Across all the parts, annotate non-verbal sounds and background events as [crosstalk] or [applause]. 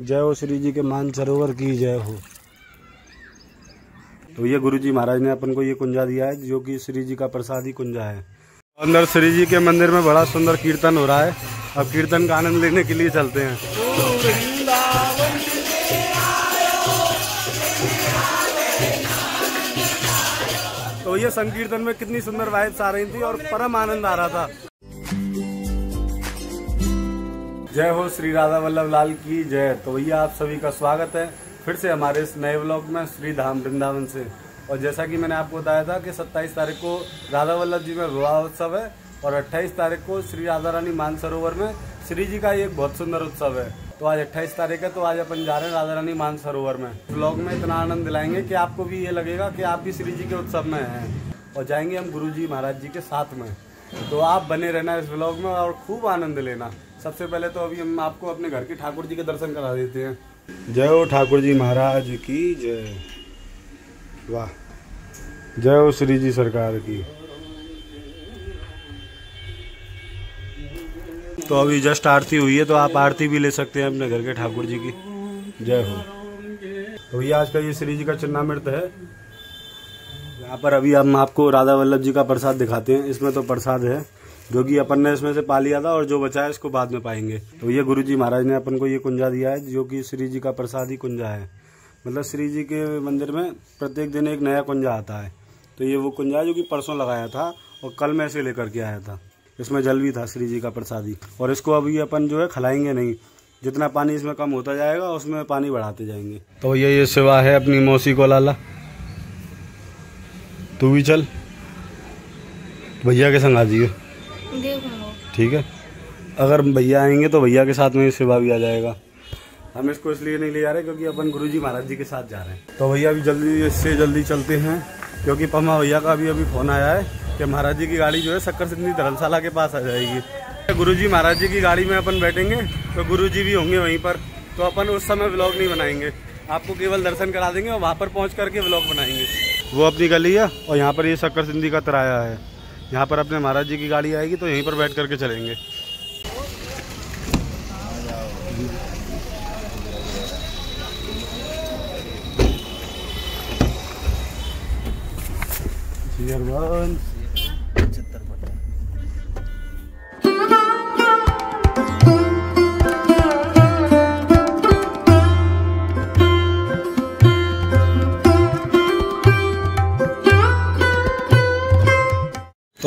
जय हो श्री जी के मान सरोवर की जय हो। तो ये गुरु जी महाराज ने अपन को ये कुंजा दिया है, जो कि श्री जी का प्रसादी कुंजा है। अंदर श्री जी के मंदिर में बड़ा सुंदर कीर्तन हो रहा है, अब कीर्तन का आनंद लेने के लिए चलते हैं। तो ये संकीर्तन में कितनी सुंदर वाइब्स आ रही थी और परम आनंद आ रहा था। जय हो श्री राधा वल्लभ लाल की जय। तो भैया, आप सभी का स्वागत है फिर से हमारे इस नए ब्लॉग में श्री धाम वृंदावन से। और जैसा कि मैंने आपको बताया था कि 27 तारीख को राधा वल्लभ जी में विवाह उत्सव है और 28 तारीख को श्री राधा रानी मानसरोवर में श्री जी का एक बहुत सुंदर उत्सव है। तो आज 28 तारीख है तो आज अपन जा रहे हैं राधा रानी मानसरोवर में। ब्लॉग में इतना आनंद दिलाएँगे कि आपको भी ये लगेगा कि आप भी श्री जी के उत्सव में हैं। और जाएँगे हम गुरु जी महाराज जी के साथ में। तो आप बने रहना इस ब्लॉग में और खूब आनंद लेना। सबसे पहले तो अभी हम आपको अपने घर के ठाकुर जी के दर्शन करा देते हैं। जय हो ठाकुर जी महाराज की जय। वाह। जय हो श्री जी सरकार की। तो अभी जस्ट आरती हुई है तो आप आरती भी ले सकते हैं अपने घर के ठाकुर जी की। जय हो। तो भैया, आज का ये श्री जी का चिन्नामृत है। यहाँ पर अभी हम आपको राधा वल्लभ जी का प्रसाद दिखाते हैं। इसमें तो प्रसाद है। जो कि अपन ने इसमें से पा लिया था और जो बचा है इसको बाद में पाएँगे। तो ये गुरु जी महाराज ने अपन को ये कुंजा दिया है, जो कि श्री जी का प्रसाद कुंजा है। मतलब श्री जी के मंदिर में प्रत्येक दिन एक नया कुंजा आता है। तो ये वो कुंजा है जो कि परसों लगाया था और कल मैं इसे लेकर के आया था। इसमें जल भी था श्री जी का प्रसादी और इसको अभी अपन जो है खिलाएँगे नहीं। जितना पानी इसमें कम होता जाएगा, उसमें पानी बढ़ाते जाएँगे। तो ये ये सेवा है अपनी मौसी को, लाला। तू भी चल। भैया के संग आ जाइए। ठीक है? अगर भैया आएँगे तो भैया के साथ में सेवा भी आ जाएगा। हम इसको इसलिए नहीं ले जा रहे क्योंकि अपन गुरुजी महाराज जी के साथ जा रहे हैं। तो भैया अभी जल्दी इससे जल्दी चलते हैं, क्योंकि पमा भैया का अभी अभी फ़ोन आया है कि महाराज जी की गाड़ी जो है शक्कर सिद्धि धर्मशाला के पास आ जाएगी। गुरुजी महाराज जी की गाड़ी में अपन बैठेंगे तो गुरुजी भी होंगे वहीं पर। तो अपन उस समय ब्लॉग नहीं बनाएँगे। आपको केवल दर्शन करा देंगे और वहाँ पर पहुँच करके ब्लॉग बनाएँगे। वो अपनी गली है और यहाँ पर ये शक्कर सिंधी का तराया है। यहाँ पर अपने महाराज जी की गाड़ी आएगी तो यहीं पर बैठ करके चलेंगे। जी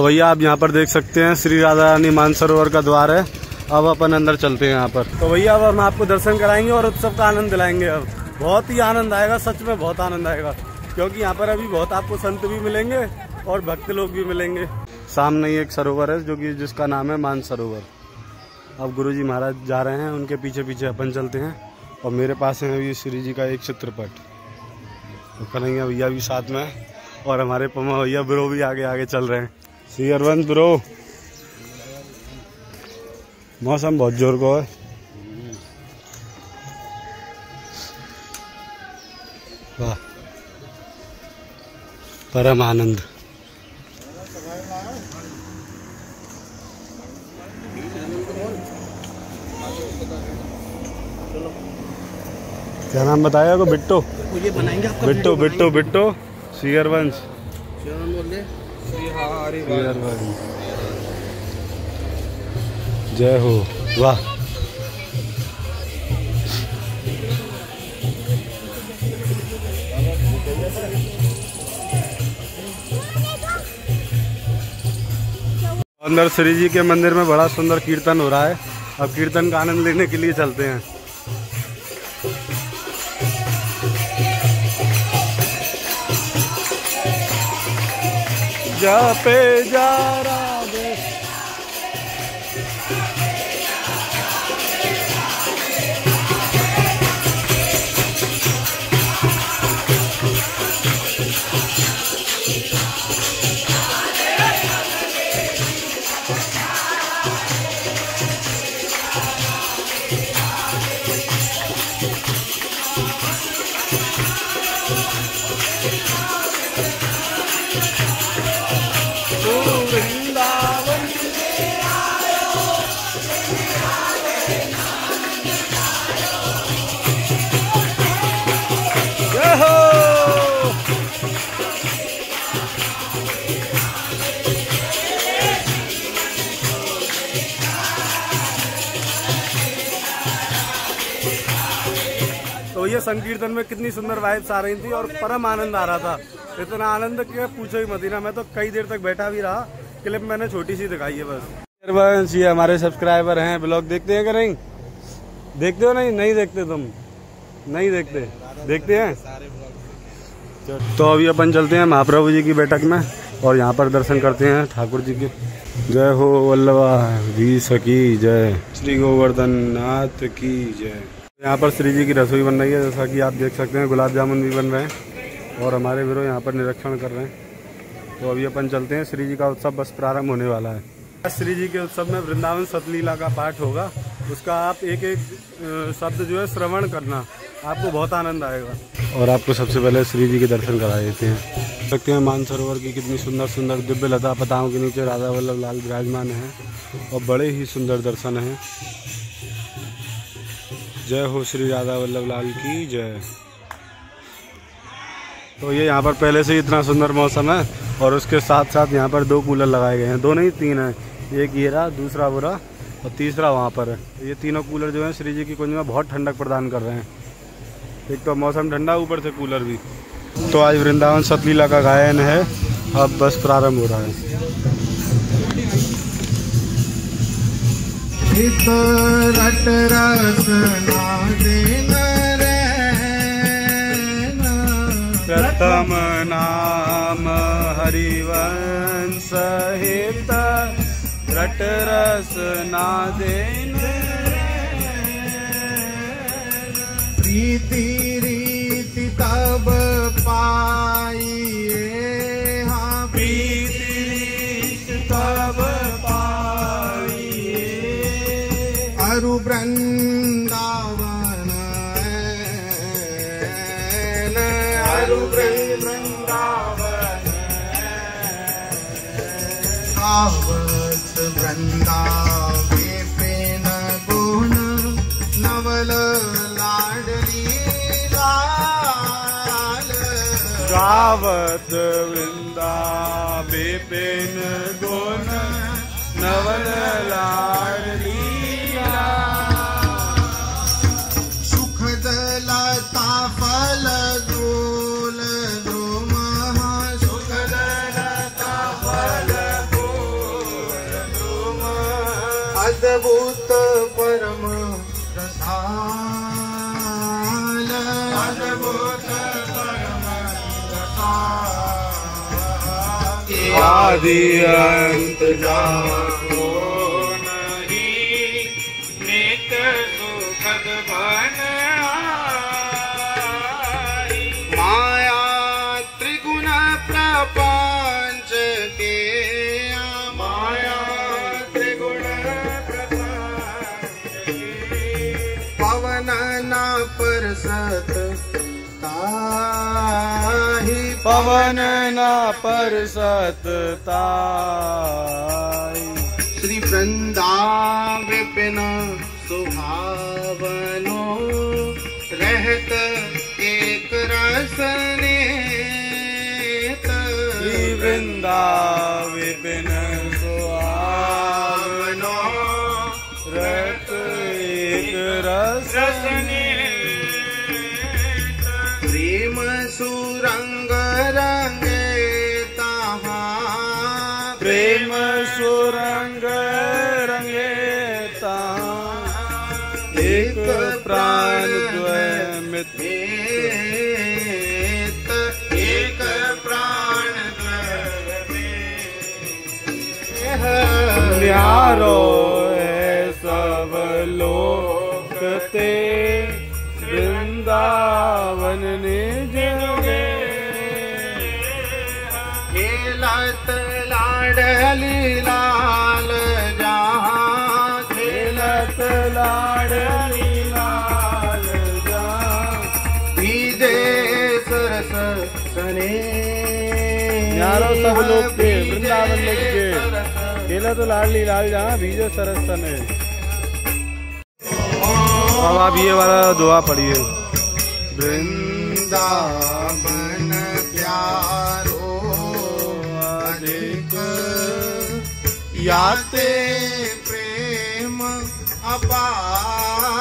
भैया आप यहाँ पर देख सकते हैं श्री राधा रानी मानसरोवर का द्वार है। अब अपन अंदर चलते हैं यहाँ पर। तो भैया अब हम आपको दर्शन कराएँगे और उत्सव का आनंद दिलाएँगे अब। बहुत ही आनंद आएगा सच में बहुत आनंद आएगा। क्योंकि यहाँ पर अभी बहुत आपको संत भी मिलेंगे और भक्त लोग भी मिलेंगे। सामने ही एक सरोवर है जो कि जिसका नाम है मानसरोवर। अब गुरु जी महाराज जा रहे हैं उनके पीछे पीछे अपन चलते हैं। और मेरे पास है अभी श्री जी का एक चित्रपट। तो करेंगे भैया भी साथ में और हमारे पमा भैया ब्रो भी आगे आगे चल रहे हैं। सी अरवंत ब्रो। मौसम बहुत ज़ोर को है। वाह। परम आनंद। क्या नाम बताया को बिट्टो? बिट्टो बिट्टो बिट्टो। सीयर वंश जय हो। वाह। अंदर श्री जी के मंदिर में बड़ा सुंदर कीर्तन हो रहा है। अब कीर्तन का आनंद लेने के लिए चलते हैं। जा पे संकीर्तन में कितनी सुंदर वाइब्स आ रही थी और परम आनंद आ रहा था। इतना आनंद कि पूछो ही मदीना मैं तो कई देर तक बैठा भी रहा। क्लिप मैंने छोटी सी दिखाई है बस। ये हमारे सब्सक्राइबर हैं ब्लॉग देखते हैं कि नहीं? देखते हो नहीं? नहीं देखते तुम। नहीं देखते? देखते हैं? तो अभी अपन चलते हैं महाप्रभु जी की बैठक में और यहाँ पर दर्शन करते हैं ठाकुर जी के। जय हो वल्लभा, जी सकी जय। श्री गोवर्धन नाथ की जय। यहाँ पर श्री जी की रसोई बन रही है, जैसा कि आप देख सकते हैं, गुलाब जामुन भी बन रहे हैं और हमारे वीरो यहाँ पर निरीक्षण कर रहे हैं। तो अभी अपन चलते हैं, श्री जी का उत्सव बस प्रारंभ होने वाला है। श्री जी के उत्सव में वृंदावन सतलीला का पाठ होगा। उसका आप एक एक शब्द जो है श्रवण करना आपको बहुत आनंद आएगा। और आपको सबसे पहले श्री जी के दर्शन करा देते हैं। सकते हैं मानसरोवर की कितनी सुंदर सुंदर दिव्य लता पताओं के नीचे राधा वल्लभ लाल विराजमान है और बड़े ही सुंदर दर्शन हैं। जय हो श्री राधा वल्लभ लाल की जय। तो ये यहाँ पर पहले से ही इतना सुंदर मौसम है और उसके साथ साथ यहाँ पर दो कूलर लगाए गए हैं। दो नहीं, तीन है। एक ये रहा, दूसरा बुरा और तीसरा वहाँ पर है। ये तीनों कूलर जो हैं श्री जी की कुंज में बहुत ठंडक प्रदान कर रहे हैं। एक तो मौसम ठंडा, ऊपर से कूलर भी। तो आज वृंदावन सतलीला का गायन है। अब बस प्रारंभ हो रहा है। हित रट रस नाम हरिवंश नाम हरिवन्ता रटरस ना सावत वृंदावे पेन गुण नवल लाडली लाल गावत वृंदा बेपेन गुण नवल लाडलिया आदि अंत जाको पवन न पर सतताई श्री वृंदा विपिन सुभावनो रहत एक रसने श्री वृंदा विपिन न्यारो है सब लोक ते। वृंदावन निज गे खेलत लाडली लाल जहाँ। खेलत लाडली लाल जा बीजे सरस सने। न्यारो सब लोग के वृंदावन लोग मिला तो लाडली लाल जहाँ, भीजे सरस अब आप ये वाला दुआ पढ़िए। वृंदावन प्यारो, अधिक याते प्रेम अपार।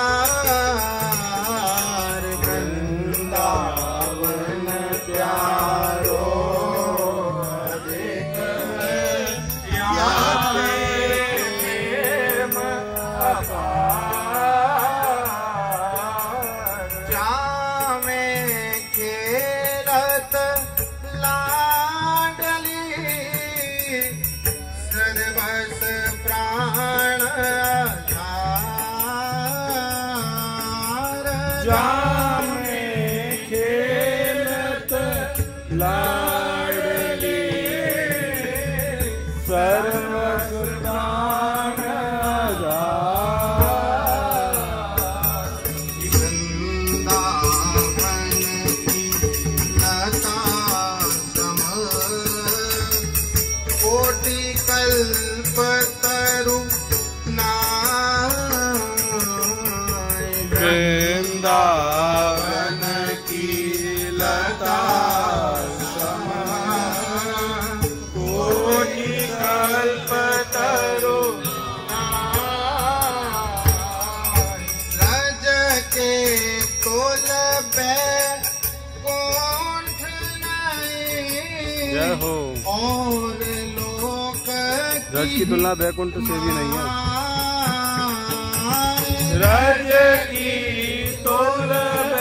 drive. ब्रज की तो तुलना बैकुंठ से भी नहीं है। रज की तो तुलना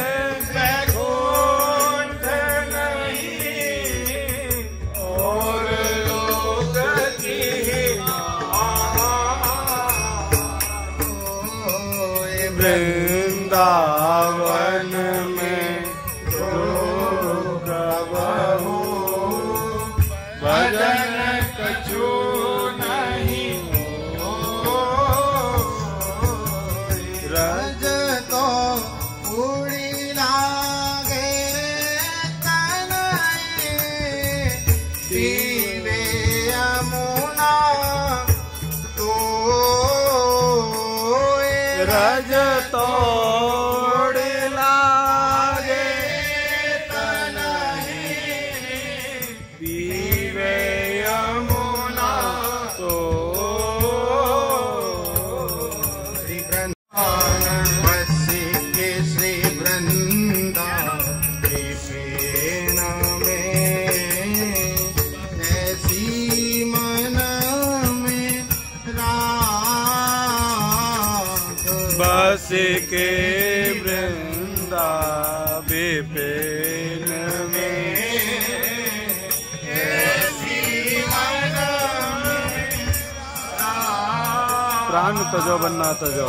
तजो बनना तजो।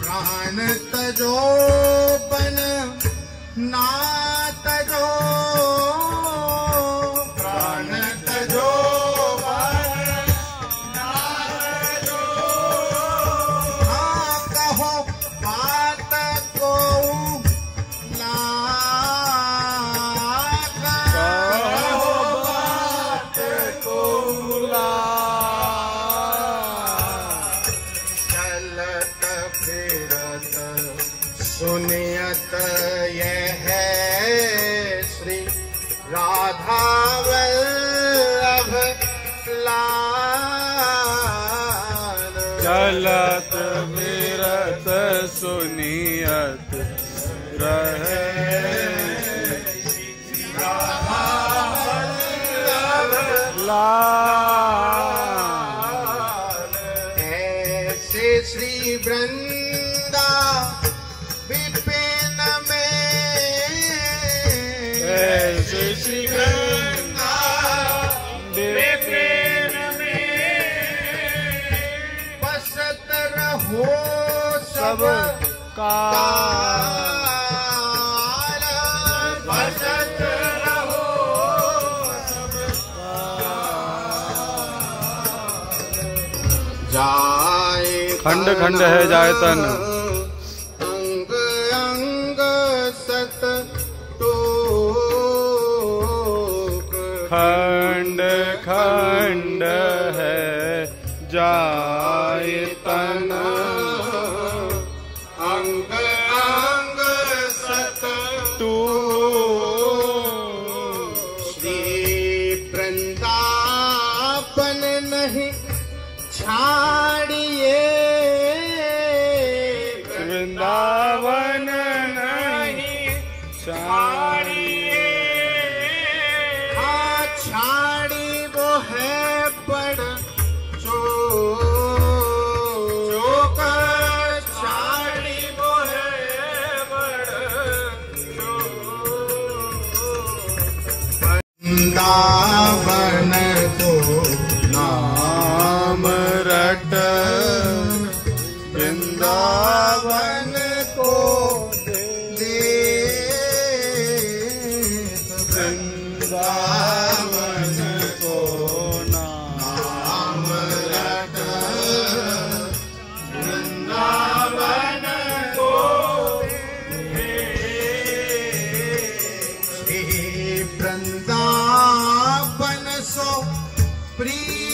प्राण तजो बन ना तजो love. खंड खंड है जायतन। अंग अंग सत तो वृंदावन Pri.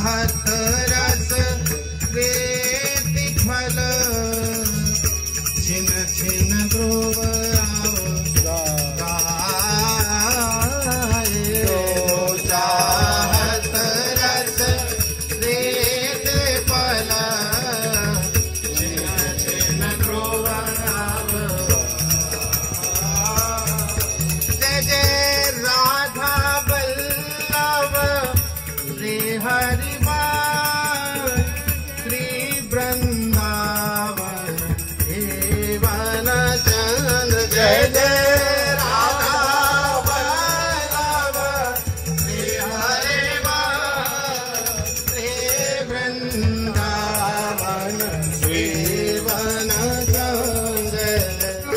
heart.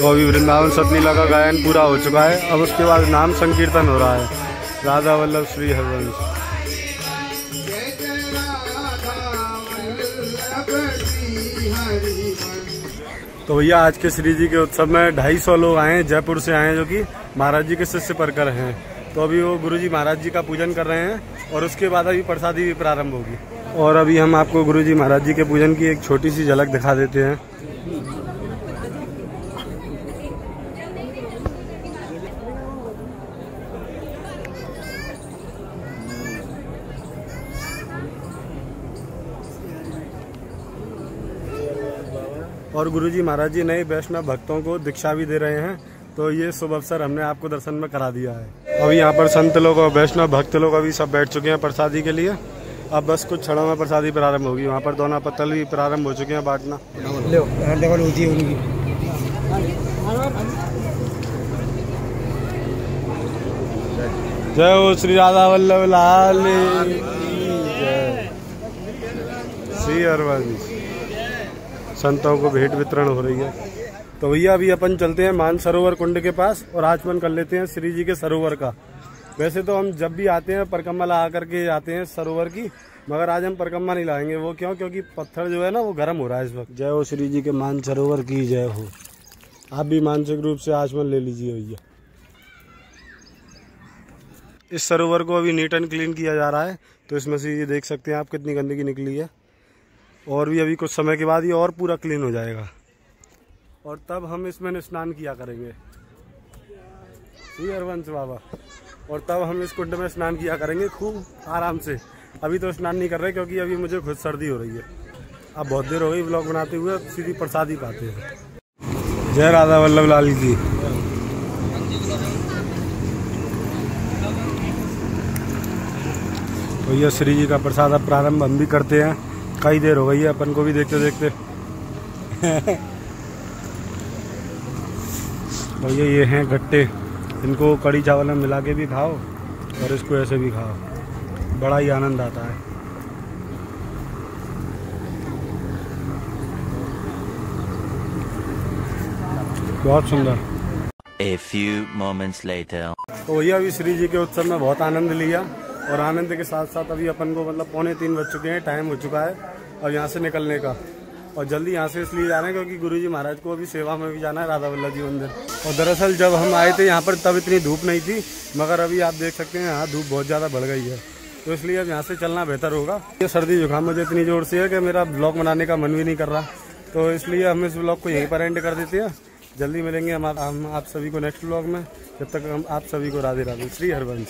तो अभी वृंदावन सतनीला का गायन पूरा हो चुका है। अब उसके बाद नाम संकीर्तन हो रहा है। राधा वल्लभ श्री हरिवंश। तो भैया, आज के श्री जी के उत्सव में ढाई सौ लोग आए हैं, जयपुर से आए हैं, जो कि महाराज जी के शिष्य परकर हैं। तो अभी वो गुरु जी महाराज जी का पूजन कर रहे हैं और उसके बाद अभी प्रसादी भी प्रारंभ होगी। और अभी हम आपको गुरु जी महाराज जी के पूजन की एक छोटी सी झलक दिखा देते हैं। और गुरुजी महाराज जी नए वैष्णव भक्तों को दीक्षा भी दे रहे हैं। तो ये शुभ अवसर हमने आपको दर्शन में करा दिया है। अभी यहाँ पर संत लोग और वैष्णव भक्त लोग अभी सब बैठ चुके हैं प्रसादी के लिए। अब बस कुछ क्षणों में प्रसादी प्रारंभ होगी। वहाँ पर दोना पत्तल भी प्रारंभ हो चुके हैं बांटना। जय हो श्री राधा वल्लभ लाल श्री हरवंश संतों को भेंट वितरण हो रही है। तो भैया, अभी अपन चलते हैं मान सरोवर कुंड के पास और आचमन कर लेते हैं श्री जी के सरोवर का। वैसे तो हम जब भी आते हैं परिक्रमा ला करके आते हैं सरोवर की, मगर आज हम परिक्रमा नहीं लाएँगे। वो क्यों? क्योंकि पत्थर जो है ना, वो गर्म हो रहा है इस वक्त। जय हो श्री जी के मान सरोवर की, जय हो। आप भी मानसिक रूप से आचमन ले लीजिए भैया। इस सरोवर को अभी नीट एंड क्लीन किया जा रहा है तो इसमें से ये देख सकते हैं आप कितनी गंदगी निकली है। और भी अभी कुछ समय के बाद ये और पूरा क्लीन हो जाएगा। और तब हम इसमें स्नान किया करेंगे। हरवंश बाबा। और तब हम इस कुंड में स्नान किया करेंगे खूब आराम से। अभी तो स्नान नहीं कर रहे क्योंकि अभी मुझे खुद सर्दी हो रही है। अब बहुत देर हो गई ब्लॉग बनाते हुए सीधी प्रसाद ही पाते हैं। जय राधा वल्लभ लाल की तो श्री जी का प्रसाद अब प्रारंभ हम भी करते हैं। कई देर हो गई है अपन को भी देखते देखते। [laughs] भैया ये हैं गट्टे। इनको कड़ी चावल में मिला के भी खाओ और इसको ऐसे भी खाओ। बड़ा ही आनंद आता है। बहुत सुंदर। A few moments later. तो भैया अभी श्री जी के उत्सव में बहुत आनंद लिया। और आनंद के साथ साथ अभी अपन को मतलब पौने तीन बज चुके हैं टाइम हो चुका है और यहाँ से निकलने का। और जल्दी यहाँ से इसलिए जा रहे हैं क्योंकि गुरु जी महाराज को अभी सेवा में भी जाना है, राधा वल्लभ जी मंदिर। और दरअसल जब हम आए थे यहाँ पर तब इतनी धूप नहीं थी, मगर अभी आप देख सकते हैं यहाँ धूप बहुत ज़्यादा बढ़ गई है। तो इसलिए अब यहाँ से चलना बेहतर होगा। ये सर्दी जुकाम मुझे इतनी ज़ोर से है कि मेरा ब्लॉग बनाने का मन भी नहीं कर रहा। तो इसलिए हम इस ब्लॉग को यहीं पर एंड कर देते हैं। जल्दी मिलेंगे हम आप सभी को नेक्स्ट ब्लॉग में। जब तक हम आप सभी को राधे राधे श्री हरवंश।